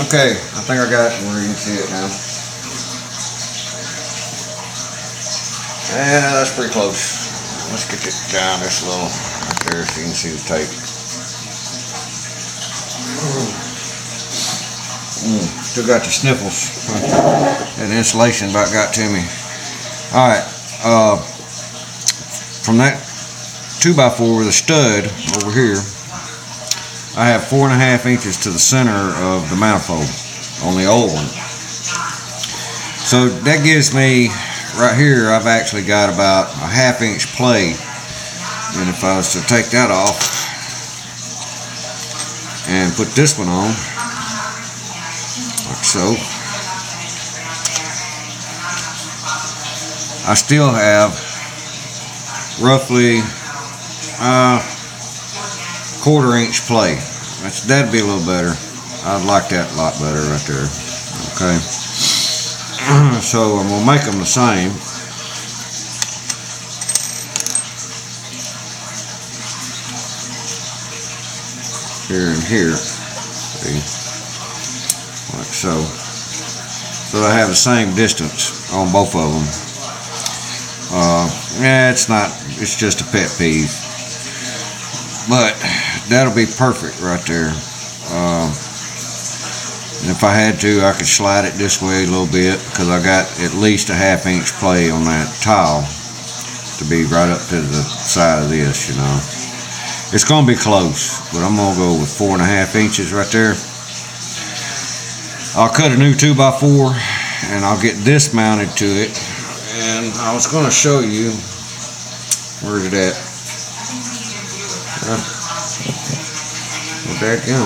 Okay, I think I got it where you can see it now. Yeah, that's pretty close. Let's get it down this little right there so you can see the tape. Mm, still got the sniffles. That insulation about got to me. Alright, uh, from that 2x4 with a stud over here, I have four and a half inches to the center of the manifold on the old one. So that gives me, right here, I've actually got about a half inch play. And if I was to take that off and put this one on, like so, I still have roughly a quarter inch play. That's, that'd be a little better. I'd like that a lot better right there. Okay. so I'm gonna make them the same. Here and here. See? Like so. So I have the same distance on both of them. Uh, yeah, it's not, it's just a pet peeve. But that'll be perfect right there. Uh, and if I had to, I could slide it this way a little bit because I got at least a half inch play on that tile to be right up to the side of this, you know. It's going to be close, but I'm going to go with four and a half inches right there. I'll cut a new 2x4 and I'll get this mounted to it. And I was going to show you, where's it at? Uh, back in.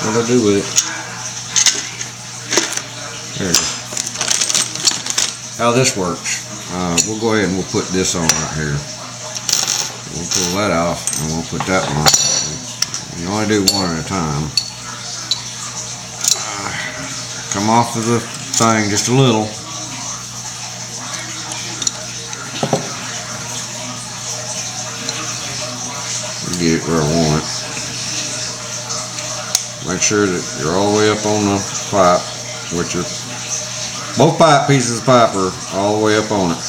What'd I do with it? There it is. How this works. Uh, we'll go ahead and we'll put this on right here. We'll pull that off and we'll put that one on. You only do one at a time. Come off of the thing just a little. Get it where I want it. Make sure that you're all the way up on the pipe, which are both pipe pieces of pipe are all the way up on it.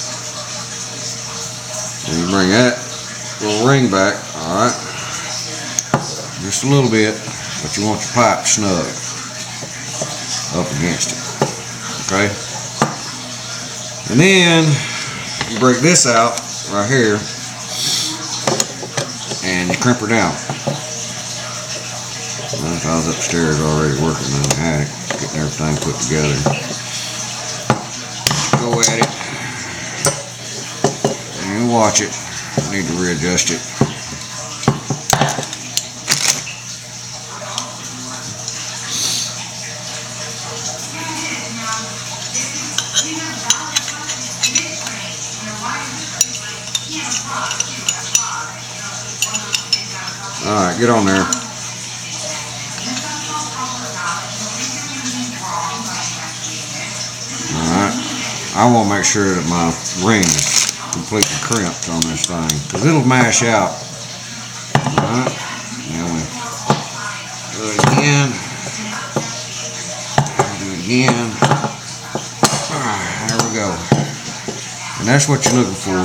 And you bring that little ring back, alright? Just a little bit, but you want your pipe snug up against it. Okay? And then you break this out right here and you crimp her down. I was upstairs already working in the attic, getting everything put together. Go at it. And you watch it. I need to readjust it. Alright, get on there. I want to make sure that my ring is completely crimped on this thing. Because it'll mash out. Alright. Now we do it again. Do it again. Alright, there we go. And that's what you're looking for.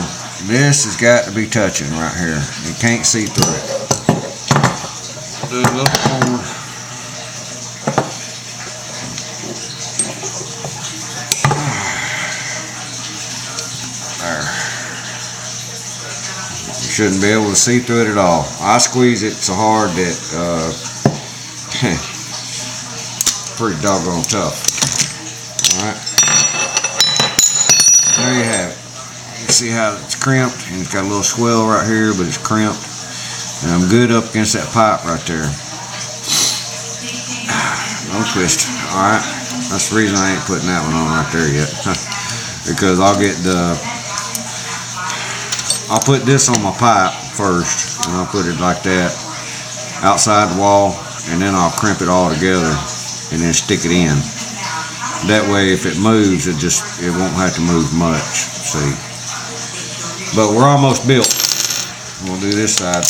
This has got to be touching right here. You can't see through it. Do a little forward. Shouldn't be able to see through it at all. I squeeze it so hard that uh, pretty doggone tough. Alright. There you have it. You see how it's crimped and it's got a little swell right here but it's crimped. And I'm good up against that pipe right there. No twist. Alright. That's the reason I ain't putting that one on right there yet. because I'll get the I'll put this on my pipe first and I'll put it like that outside the wall and then I'll crimp it all together and then stick it in. That way if it moves it just it won't have to move much see. But we're almost built. We'll do this side